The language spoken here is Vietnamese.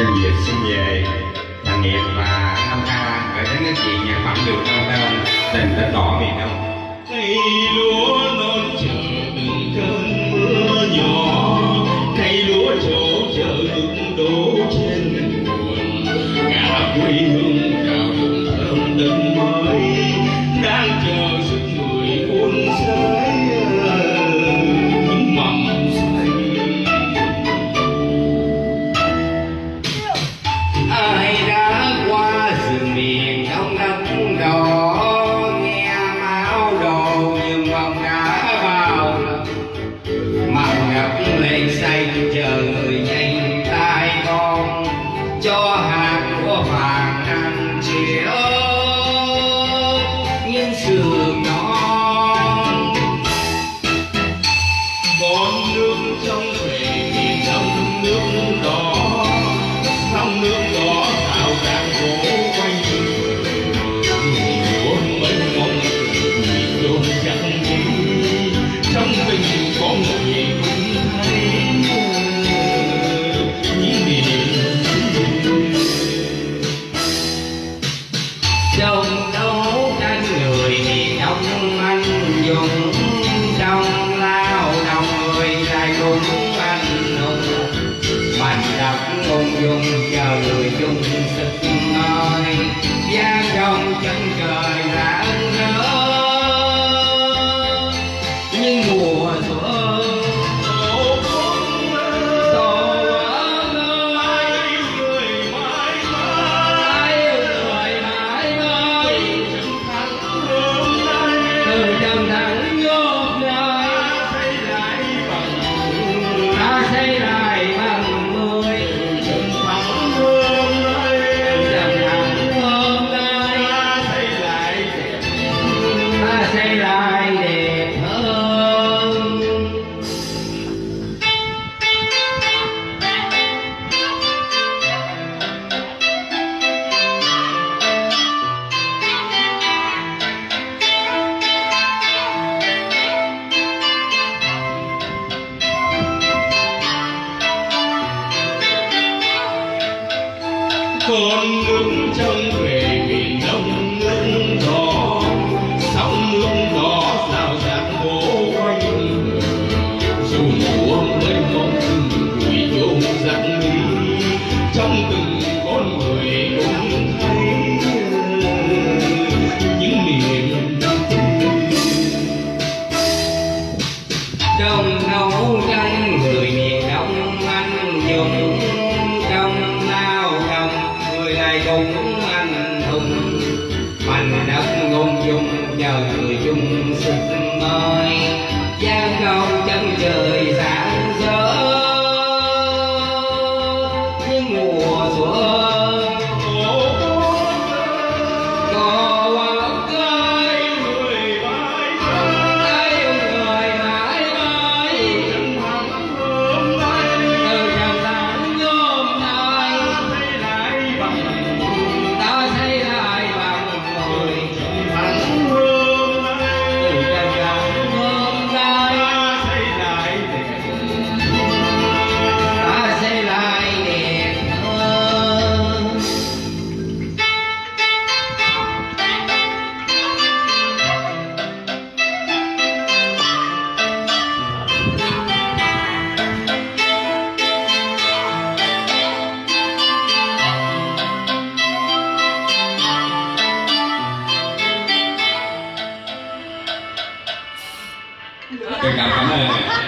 Sơn Việt xin về Bà Nghiệp và tham Kha Gửi đến các chị nhà phẩm được không phải không? Tình đã đỏ miền Đông Cây lúa non chờ từng cơn mưa nhỏ con ngước trong về rồi giang không chân trời sáng rỡ những mùa xuân kapan